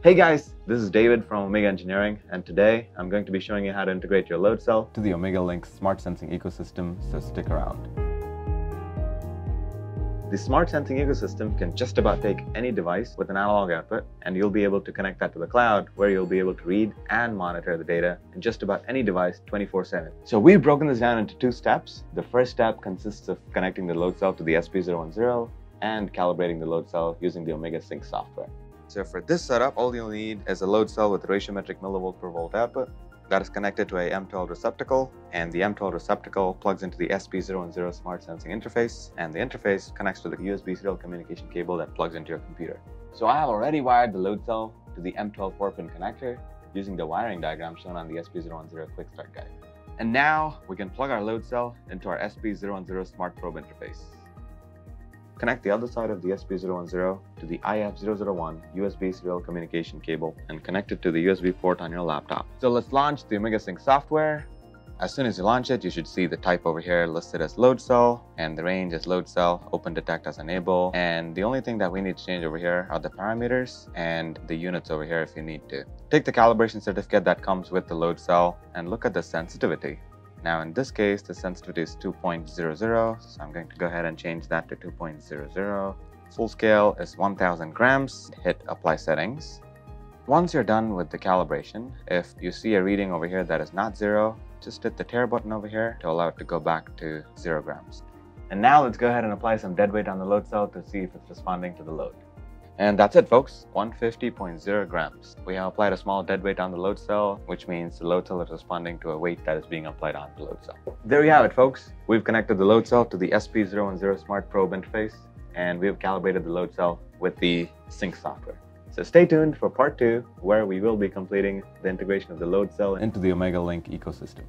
Hey guys, this is David from Omega Engineering, and today I'm going to be showing you how to integrate your load cell to the Omega Link smart sensing ecosystem, so stick around. The smart sensing ecosystem can just about take any device with an analog output, and you'll be able to connect that to the cloud where you'll be able to read and monitor the data in just about any device 24 7. So we've broken this down into two steps. The first step consists of connecting the load cell to the SP010 and calibrating the load cell using the Omega Sync software. So for this setup, all you'll need is a load cell with ratiometric millivolt per volt output that is connected to a M12 receptacle, and the M12 receptacle plugs into the SP010 smart sensing interface, and the interface connects to the USB serial communication cable that plugs into your computer. So I have already wired the load cell to the M12 4-pin connector using the wiring diagram shown on the SP010 quick start guide. And now we can plug our load cell into our SP010 smart probe interface. Connect the other side of the SP010 to the IF001 USB serial communication cable and connect it to the USB port on your laptop. So let's launch the OmegaSync software. As soon as you launch it, you should see the type over here listed as load cell and the range as load cell, open detect as enable. And the only thing that we need to change over here are the parameters and the units over here if you need to. Take the calibration certificate that comes with the load cell and look at the sensitivity. Now in this case, the sensitivity is 2.00, so I'm going to go ahead and change that to 2.00. Full scale is 1000 grams. Hit apply settings. Once you're done with the calibration, if you see a reading over here that is not zero, just hit the tare button over here to allow it to go back to zero grams. And now let's go ahead and apply some dead weight on the load cell to see if it's responding to the load. And that's it, folks. 150.0 grams. We have applied a small dead weight on the load cell, which means the load cell is responding to a weight that is being applied on the load cell. There you have it, folks. We've connected the load cell to the SP010 Smart Probe interface, and we've calibrated the load cell with the Sync software. So stay tuned for part two, where we will be completing the integration of the load cell into the Omega Link ecosystem.